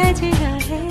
i fading away.